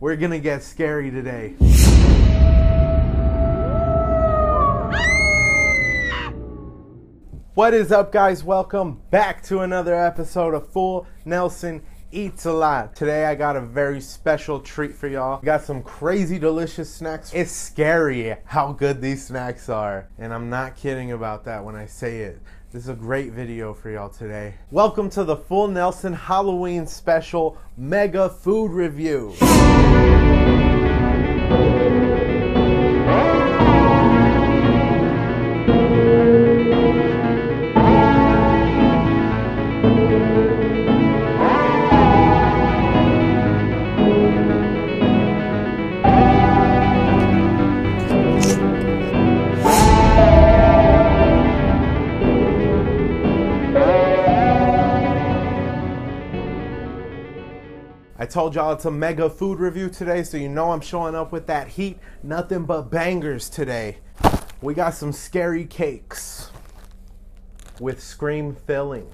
We're gonna get scary today. What is up, guys? Welcome back to another episode of Full Nelson Eats a Lot. Today, I got a very special treat for y'all. Got some crazy delicious snacks. It's scary how good these snacks are, and I'm not kidding about that when I say it. This is a great video for y'all today. Welcome to the Full Nelson Halloween special mega food review. I told y'all it's a mega food review today, so you know I'm showing up with that heat. Nothing but bangers today. We got some scary cakes with scream filling.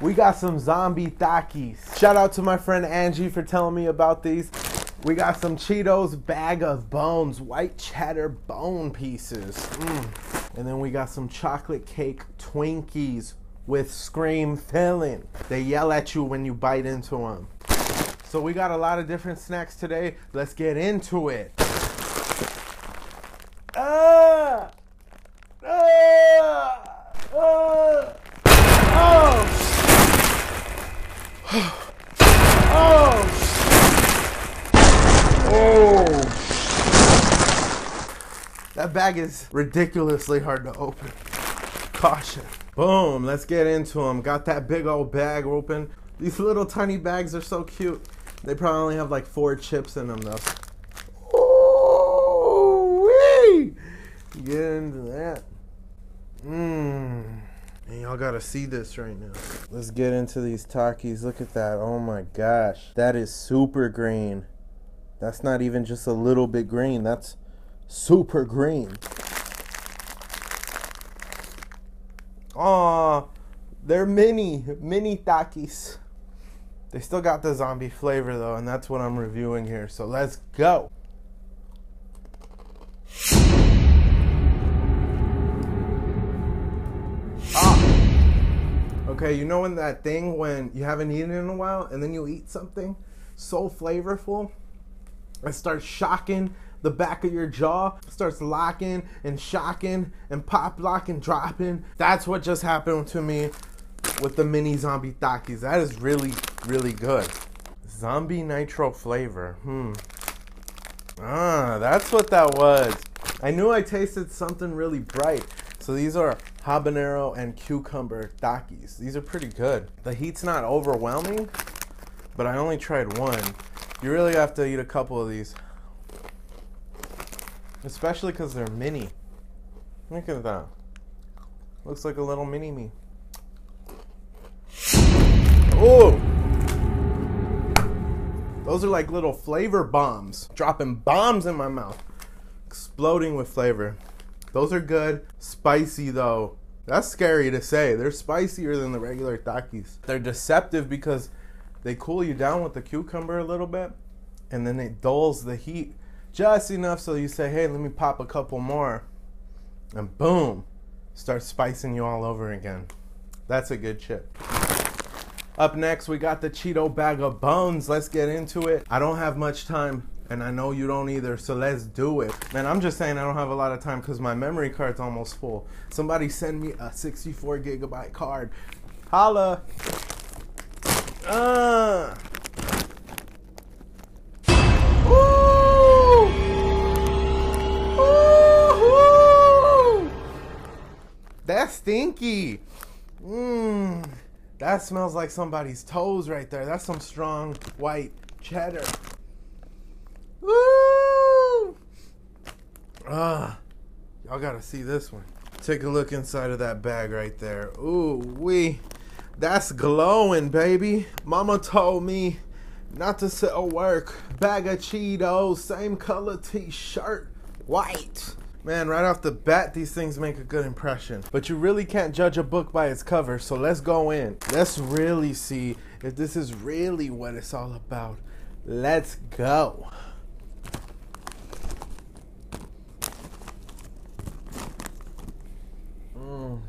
We got some zombie takis. Shout out to my friend Angie for telling me about these. We got some Cheetos bag of bones, white cheddar bone pieces. Mm. And then we got some chocolate cake Twinkies with scream filling. They yell at you when you bite into them. So we got a lot of different snacks today. Let's get into it. Ah! Ah! Ah! Oh! oh! Oh! That bag is ridiculously hard to open. Caution. Boom, let's get into them. Got that big old bag open. These little tiny bags are so cute. They probably only have like four chips in them though. Oh, Ooh, Get into that. Mmm. And y'all gotta see this right now. Let's get into these Takis. Look at that. Oh my gosh. That is super green. That's not even just a little bit green. That's super green. Aw, they're mini, mini Takis. They still got the zombie flavor though, and that's what I'm reviewing here. So let's go. Ah. Okay, you know when that thing when you haven't eaten in a while and then you eat something so flavorful, it starts shocking the back of your jaw, starts locking and shocking and pop locking, dropping. That's what just happened to me with the mini zombie takis. That is really, really good. Zombie nitro flavor. Hmm. Ah, that's what that was. I knew I tasted something really bright. So these are habanero and cucumber takis. These are pretty good. The heat's not overwhelming, but I only tried one. You really have to eat a couple of these. Especially because they're mini. Look at that. Looks like a little mini me. Oh! Those are like little flavor bombs. Dropping bombs in my mouth. Exploding with flavor. Those are good. Spicy though. That's scary to say. They're spicier than the regular Takis. They're deceptive because they cool you down with the cucumber a little bit and then it dulls the heat just enough so you say, hey, let me pop a couple more. And boom, start spicing you all over again. That's a good chip. Up next, we got the Cheeto bag of bones. Let's get into it. I don't have much time, and I know you don't either, so let's do it. Man, I'm just saying I don't have a lot of time because my memory card's almost full. Somebody send me a 64 gigabyte card. Holla. Uh. Ooh. That's stinky. That smells like somebody's toes right there. That's some strong white cheddar. Woo! Ah, y'all gotta see this one. Take a look inside of that bag right there. Ooh, wee. That's glowing, baby. Mama told me not to sell work. Bag of Cheetos, same color t-shirt, white. Man, right off the bat, these things make a good impression. But you really can't judge a book by its cover, so let's go in. Let's really see if this is really what it's all about. Let's go. Mm.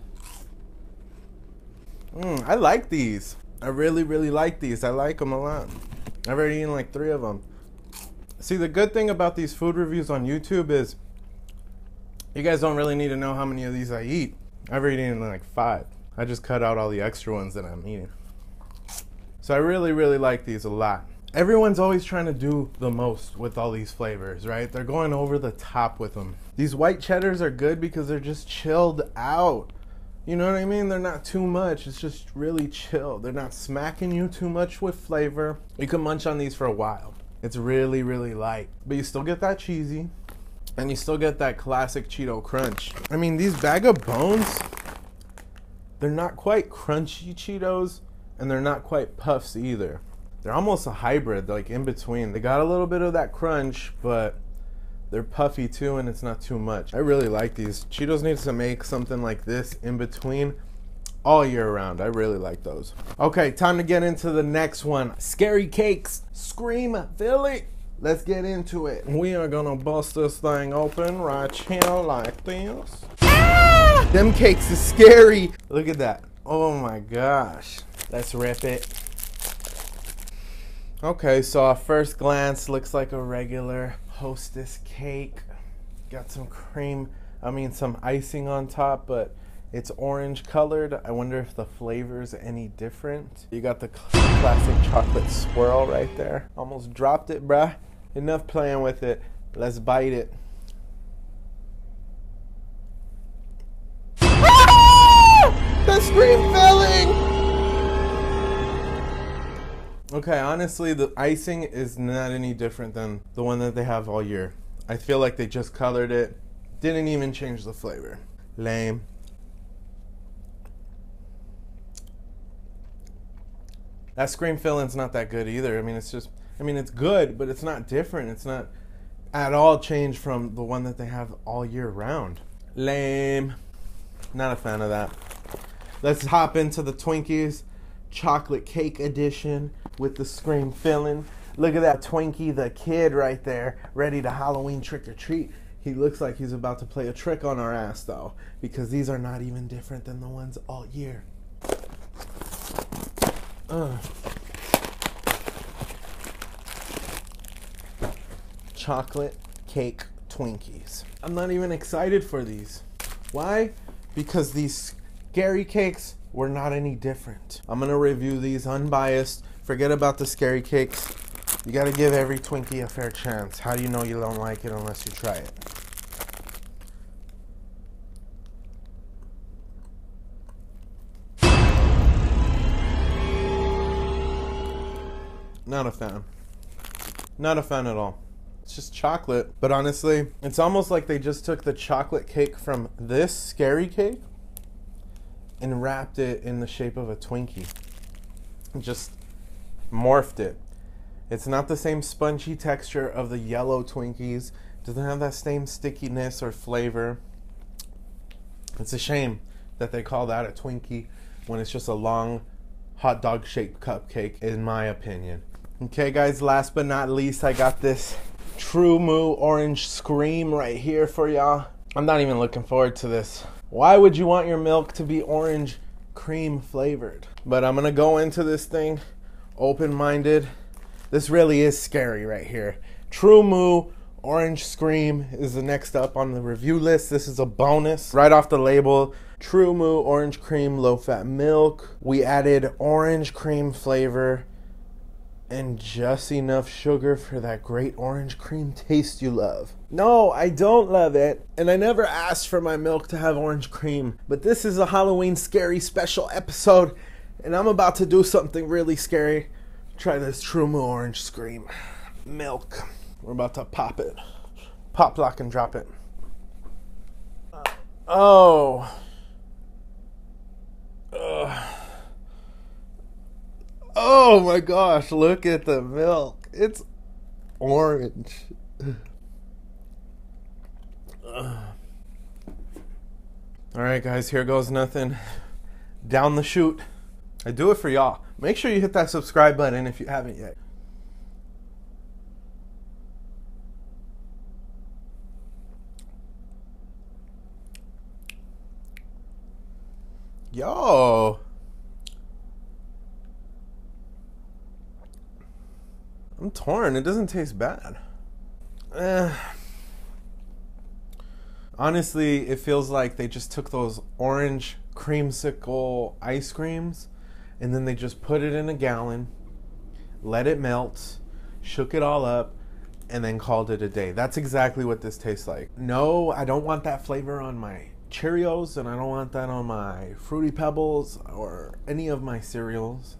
Mm, I like these. I really, really like these. I like them a lot. I've already eaten like three of them. See, the good thing about these food reviews on YouTube is you guys don't really need to know how many of these I eat. I've already eaten like five. I just cut out all the extra ones that I'm eating. So I really, really like these a lot. Everyone's always trying to do the most with all these flavors, right? They're going over the top with them. These white cheddars are good because they're just chilled out. You know what I mean? They're not too much. It's just really chill. They're not smacking you too much with flavor. You can munch on these for a while. It's really, really light. But you still get that cheesy. And you still get that classic Cheeto crunch. I mean, these bag of bones, they're not quite crunchy Cheetos. And they're not quite puffs either. They're almost a hybrid, like in between. They got a little bit of that crunch, but they're puffy too, and it's not too much. I really like these. Cheetos needs to make something like this in between all year round. I really like those. Okay, time to get into the next one. Scary Cakes Scream Philly. Let's get into it. We are gonna bust this thing open right here like this. Ah! Them cakes is scary. Look at that. Oh my gosh. Let's rip it. Okay, so at first glance looks like a regular hostess cake. Got some cream, I mean some icing on top, but it's orange colored. I wonder if the flavor's any different. You got the classic chocolate swirl right there. Almost dropped it, bruh. Enough playing with it. Let's bite it. Ah! The scream filling! Okay, honestly, the icing is not any different than the one that they have all year. I feel like they just colored it, didn't even change the flavor. Lame. That scream filling's not that good either. I mean, it's just, I mean, it's good, but it's not different. It's not at all changed from the one that they have all year round. Lame. Not a fan of that. Let's hop into the Twinkies chocolate cake edition with the scream filling. Look at that Twinkie, the kid right there, ready to Halloween trick or treat. He looks like he's about to play a trick on our ass, though, because these are not even different than the ones all year. Uh. Chocolate cake Twinkies. I'm not even excited for these. Why? Because these scary cakes were not any different. I'm gonna review these unbiased. Forget about the scary cakes. You gotta give every Twinkie a fair chance. How do you know you don't like it unless you try it? Not a fan. Not a fan at all. It's just chocolate. But honestly, it's almost like they just took the chocolate cake from this scary cake and wrapped it in the shape of a Twinkie. Just morphed it. It's not the same spongy texture of the yellow Twinkies. Doesn't have that same stickiness or flavor. It's a shame that they call that a Twinkie when it's just a long hot dog shaped cupcake, in my opinion. Okay, guys, last but not least, I got this TruMoo Orange Scream right here for y'all. I'm not even looking forward to this. Why would you want your milk to be orange cream flavored? But I'm gonna go into this thing open minded. This really is scary right here. TruMoo Orange Scream is the next up on the review list. This is a bonus right off the label. TruMoo Orange Cream Low Fat Milk. We added orange cream flavor and just enough sugar for that great orange cream taste you love. No, I don't love it, and I never asked for my milk to have orange cream, but this is a Halloween scary special episode, and I'm about to do something really scary. Try this True Orange Scream milk. We're about to pop it. Pop, lock, and drop it. Oh. Ugh. Oh my gosh, look at the milk. It's orange. All right, guys, here goes nothing. Down the chute. I do it for y'all. Make sure you hit that subscribe button if you haven't yet. Yo. I'm torn. It doesn't taste bad. Eh. Honestly, it feels like they just took those orange creamsicle ice creams and then they just put it in a gallon, let it melt, shook it all up, and then called it a day. That's exactly what this tastes like. No, I don't want that flavor on my Cheerios and I don't want that on my Fruity Pebbles or any of my cereals.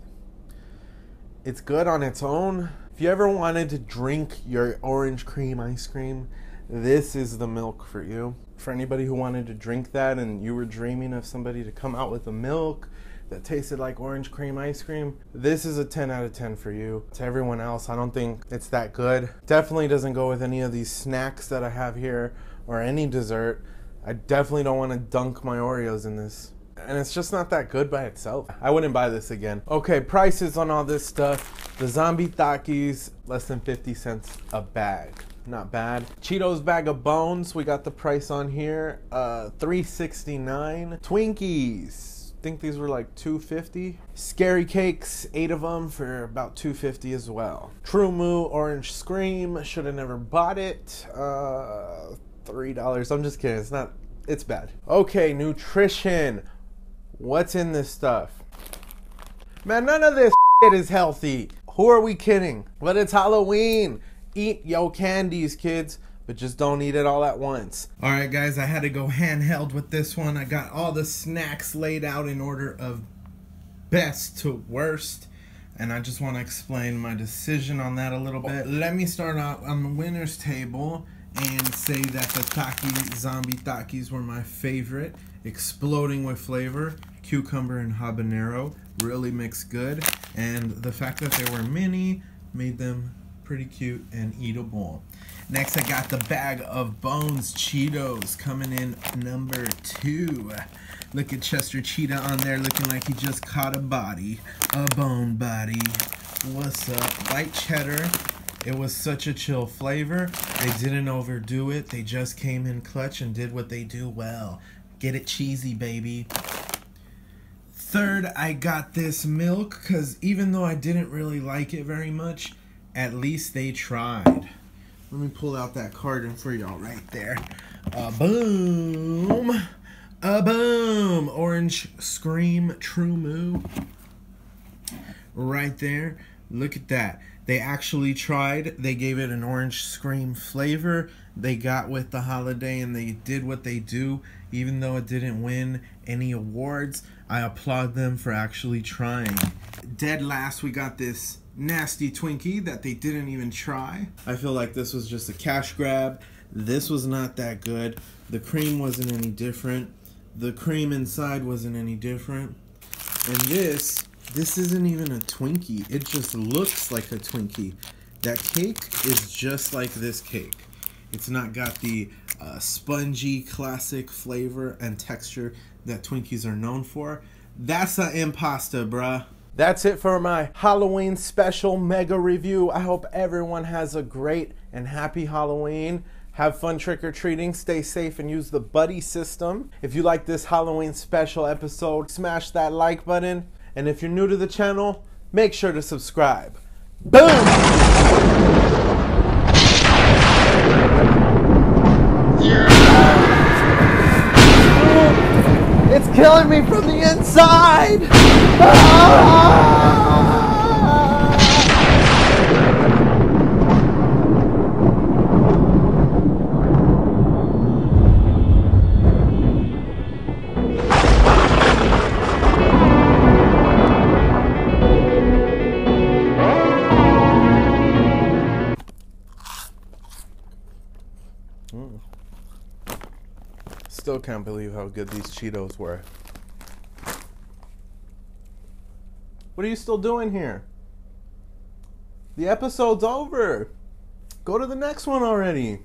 It's good on its own. If you ever wanted to drink your orange cream ice cream, this is the milk for you. For anybody who wanted to drink that and you were dreaming of somebody to come out with a milk that tasted like orange cream ice cream, this is a 10 out of 10 for you. To everyone else, I don't think it's that good. Definitely doesn't go with any of these snacks that I have here or any dessert. I definitely don't want to dunk my Oreos in this. And it's just not that good by itself. I wouldn't buy this again. Okay, prices on all this stuff. The zombie Takis, less than 50 cents a bag not bad. Cheetos bag of bones, we got the price on here, uh, 369. Twinkies, think these were like 250. Scary cakes, eight of them for about 250 as well. TruMoo Orange Scream, should have never bought it. Uh, three dollars. I'm just kidding. It's not. It's bad. Okay, nutrition. What's in this stuff? Man, none of this is healthy. Who are we kidding? But it's Halloween eat yo candies, kids, but just don't eat it all at once. All right, guys, I had to go handheld with this one. I got all the snacks laid out in order of best to worst. And I just want to explain my decision on that a little bit. Oh. Let me start out on the winner's table and say that the Taki Zombie Takis were my favorite. Exploding with flavor, cucumber and habanero really mix good. And the fact that they were mini made them pretty cute and eatable. Next, I got the bag of Bones Cheetos coming in number two. Look at Chester Cheetah on there looking like he just caught a body, a bone body. What's up? White cheddar. It was such a chill flavor. They didn't overdo it. They just came in clutch and did what they do well. Get it cheesy, baby. Third, I got this milk because even though I didn't really like it very much, at least they tried. Let me pull out that card carton for y'all right there. Uh, boom. A boom. Orange Scream TruMoo. Right there. Look at that. They actually tried. They gave it an orange scream flavor. They got with the holiday and they did what they do, even though it didn't win any awards. I applaud them for actually trying. Dead last, we got this nasty Twinkie that they didn't even try. I feel like this was just a cash grab. This was not that good. The cream wasn't any different. The cream inside wasn't any different. And this, this isn't even a Twinkie. It just looks like a Twinkie. That cake is just like this cake. It's not got the uh, spongy classic flavor and texture that Twinkies are known for. That's an impasta, bruh. That's it for my Halloween special mega review. I hope everyone has a great and happy Halloween. Have fun trick or treating, stay safe, and use the buddy system. If you like this Halloween special episode, smash that like button. And if you're new to the channel, make sure to subscribe. Boom! Killing me from the inside! Ah! Can't believe how good these Cheetos were. What are you still doing here? The episode's over. Go to the next one already.